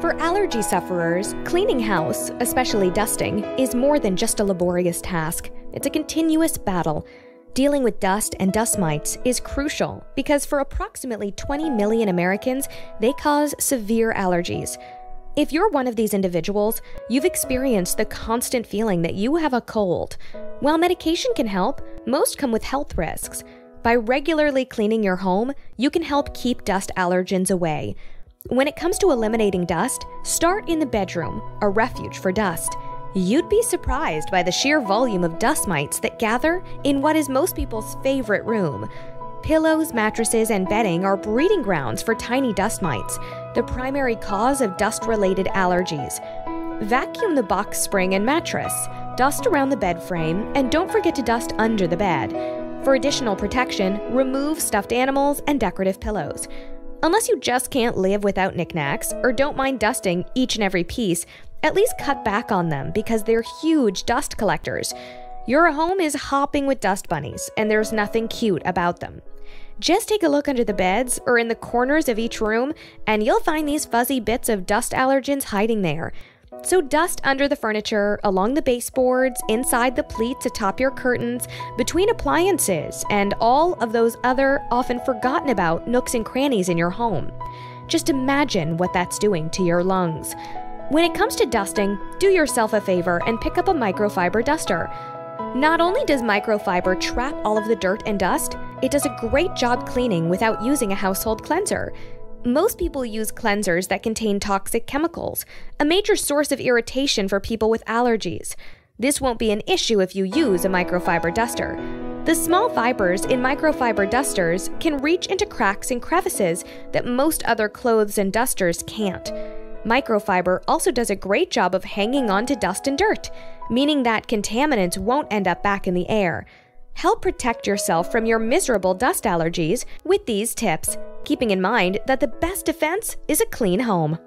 For allergy sufferers, cleaning house, especially dusting, is more than just a laborious task. It's a continuous battle. Dealing with dust and dust mites is crucial because for approximately 20 million Americans, they cause severe allergies. If you're one of these individuals, you've experienced the constant feeling that you have a cold. While medication can help, most come with health risks. By regularly cleaning your home, you can help keep dust allergens away. When it comes to eliminating dust, start in the bedroom, a refuge for dust. You'd be surprised by the sheer volume of dust mites that gather in what is most people's favorite room. Pillows, mattresses, and bedding are breeding grounds for tiny dust mites, the primary cause of dust related allergies. Vacuum the box spring and mattress, dust around the bed frame, and don't forget to dust under the bed. For additional protection, remove stuffed animals and decorative pillows. Unless you just can't live without knickknacks or don't mind dusting each and every piece, at least cut back on them because they're huge dust collectors. Your home is hopping with dust bunnies, and there's nothing cute about them. Just take a look under the beds or in the corners of each room, and you'll find these fuzzy bits of dust allergens hiding there. So, dust under the furniture, along the baseboards, inside the pleats atop your curtains, between appliances, and all of those other, often forgotten about nooks and crannies in your home. Just imagine what that's doing to your lungs. When it comes to dusting, do yourself a favor and pick up a microfiber duster. Not only does microfiber trap all of the dirt and dust, it does a great job cleaning without using a household cleanser. Most people use cleansers that contain toxic chemicals, a major source of irritation for people with allergies. This won't be an issue if you use a microfiber duster. The small fibers in microfiber dusters can reach into cracks and crevices that most other clothes and dusters can't. Microfiber also does a great job of hanging on to dust and dirt, meaning that contaminants won't end up back in the air. Help protect yourself from your miserable dust allergies with these tips, keeping in mind that the best defense is a clean home.